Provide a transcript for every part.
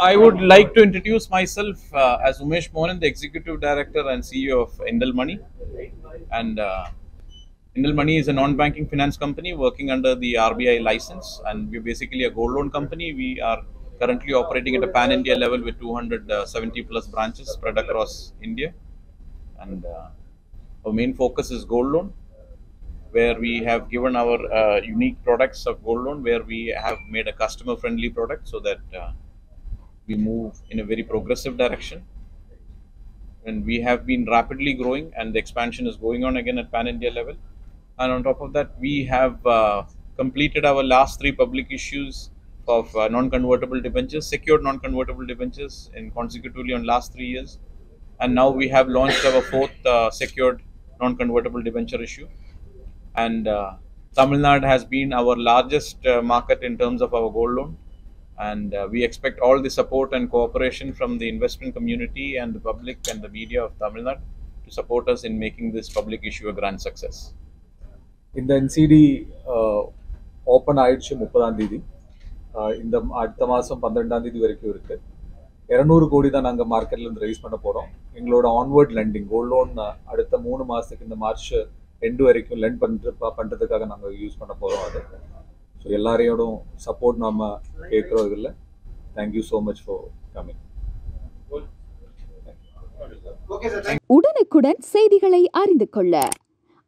I would like to introduce myself uh, as Umesh Mohan, the Executive Director and CEO of Indel Money. And uh, Indel Money is a non-banking finance company working under the RBI license, and we're basically a gold loan company. We are currently operating at a pan-India level with 270 plus branches spread across India, and uh, our main focus is gold loan, where we have given our uh, unique products of gold loan, where we have made a customer-friendly product so that uh, we move in a very progressive direction. And we have been rapidly growing, and the expansion is going on again at pan India level. And on top of that, we have uh, completed our last three public issues of uh, non convertible debentures, secured non convertible debentures, in consecutively on last three years. And now we have launched our fourth uh, secured non convertible debenture issue. And uh, Tamil Nadu has been our largest uh, market in terms of our gold loan and uh, we expect all the support and cooperation from the investment community and the public and the media of Tamil Nadu to support us in making this public issue a grand success. இந்த NCD open ஆயிடுச்சு முப்பதாம் தேதி. Uh, இந்த அடுத்த மாதம் பன்னிரெண்டாம் தேதி வரைக்கும் இருக்கு. இரநூறு கோடி தான் நாங்கள் மார்க்கெட்ல இருந்து ரைஸ் பண்ண போகிறோம் எங்களோட ஆன்வர்ட் லெண்டிங் கோல்ட் லோன் அடுத்த மூணு மாதத்துக்கு இந்த மார்ச் எண்டு வரைக்கும் லெண்ட் பண்ணுற பண்ணுறதுக்காக நாங்கள் யூஸ் பண்ண போகிறோம் அது. எல்லாரையோடும் சப்போர்ட் நாம கேட்குறோம் இதில் thank you so much for coming உடனுக்குடன் செய்திகளை அறிந்து கொள்ள.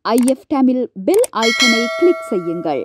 ஐஎஃப் தமிழ் பெல் ஐக்கனை கிளிக் செய்யுங்கள்.